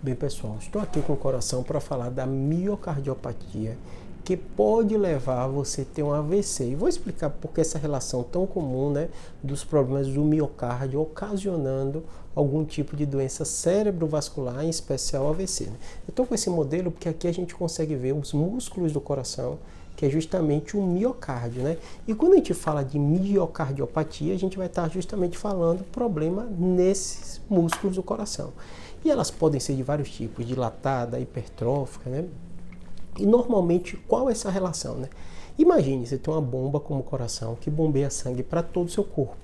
Bem, pessoal, estou aqui com o coração para falar da miocardiopatia que pode levar a você ter um AVC. E vou explicar por que essa relação tão comum né, dos problemas do miocárdio ocasionando algum tipo de doença cerebrovascular, em especial AVC. Né? Eu estou com esse modelo porque aqui a gente consegue ver os músculos do coração, que é justamente o miocárdio, né? E quando a gente fala de miocardiopatia, a gente vai estar justamente falando problema nesses músculos do coração. E elas podem ser de vários tipos, dilatada, hipertrófica, né? E normalmente, qual é essa relação, né? Imagine, você tem uma bomba como o coração que bombeia sangue para todo o seu corpo.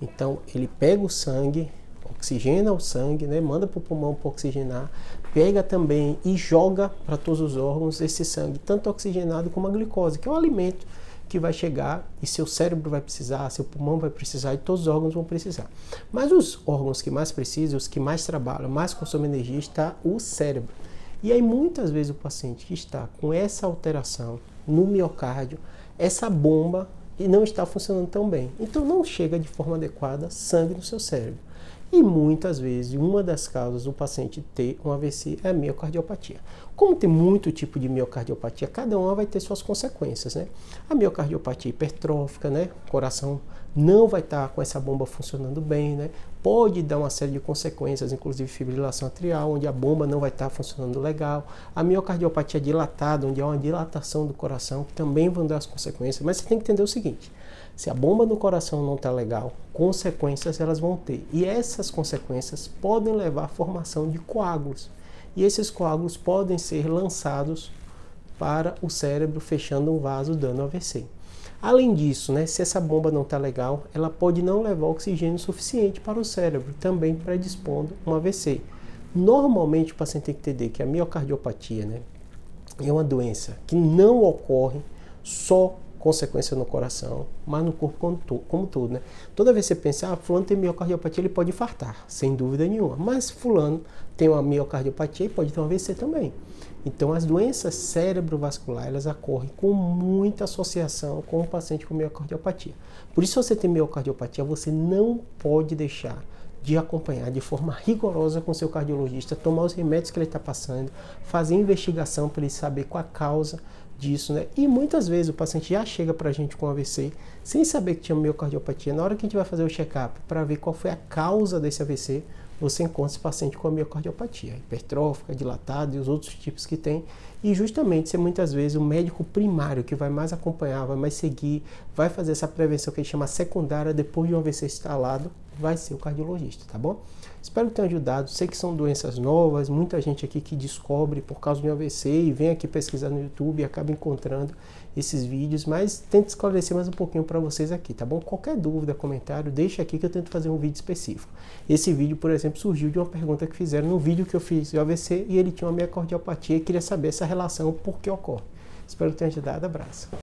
Então, ele pega o sangue, oxigena o sangue, né? manda para o pulmão para oxigenar, pega também e joga para todos os órgãos esse sangue, tanto oxigenado como a glicose, que é o alimento que vai chegar e seu cérebro vai precisar, seu pulmão vai precisar e todos os órgãos vão precisar. Mas os órgãos que mais precisam, os que mais trabalham, mais consomem energia, está o cérebro. E aí muitas vezes o paciente que está com essa alteração no miocárdio, essa bomba não está funcionando tão bem. Então não chega de forma adequada sangue no seu cérebro. E muitas vezes, uma das causas do paciente ter um AVC é a miocardiopatia. Como tem muito tipo de miocardiopatia, cada uma vai ter suas consequências, né? A miocardiopatia hipertrófica, né? O coração não vai estar com essa bomba funcionando bem, né? Pode dar uma série de consequências, inclusive fibrilação atrial, onde a bomba não vai estar funcionando legal. A miocardiopatia dilatada, onde há uma dilatação do coração, que também vão dar as consequências. Mas você tem que entender o seguinte: se a bomba no coração não está legal, consequências elas vão ter. E essas consequências podem levar à formação de coágulos. E esses coágulos podem ser lançados para o cérebro, fechando um vaso, dando AVC. Além disso, né, se essa bomba não está legal, ela pode não levar oxigênio suficiente para o cérebro, também predispondo um AVC. Normalmente o paciente tem que entender que a miocardiopatia né, é uma doença que não ocorre só consequência no coração, mas no corpo como, to como todo, né? Toda vez que você pensa, ah, fulano tem miocardiopatia, ele pode infartar, sem dúvida nenhuma. Mas fulano tem uma miocardiopatia e pode ter um AVC também. Então, as doenças cerebrovasculares, elas ocorrem com muita associação com o paciente com miocardiopatia. Por isso, se você tem miocardiopatia, você não pode deixar de acompanhar de forma rigorosa com seu cardiologista, tomar os remédios que ele está passando, fazer investigação para ele saber qual a causa disso, né? E muitas vezes o paciente já chega para a gente com AVC sem saber que tinha miocardiopatia. Na hora que a gente vai fazer o check-up para ver qual foi a causa desse AVC, você encontra esse paciente com a miocardiopatia hipertrófica, dilatada e os outros tipos que tem. E justamente, se muitas vezes o médico primário que vai mais acompanhar, vai mais seguir, vai fazer essa prevenção que a gente chama secundária depois de um AVC instalado, vai ser o cardiologista, tá bom? Espero tenha ajudado. Sei que são doenças novas, muita gente aqui que descobre por causa de um AVC e vem aqui pesquisar no YouTube e acaba encontrando esses vídeos, mas tento esclarecer mais um pouquinho para vocês aqui, tá bom? Qualquer dúvida, comentário, deixa aqui que eu tento fazer um vídeo específico. Esse vídeo, por exemplo, surgiu de uma pergunta que fizeram no vídeo que eu fiz de AVC e ele tinha uma miocardiopatia e queria saber essa relação, por que ocorre. Espero tenha ajudado. Abraço.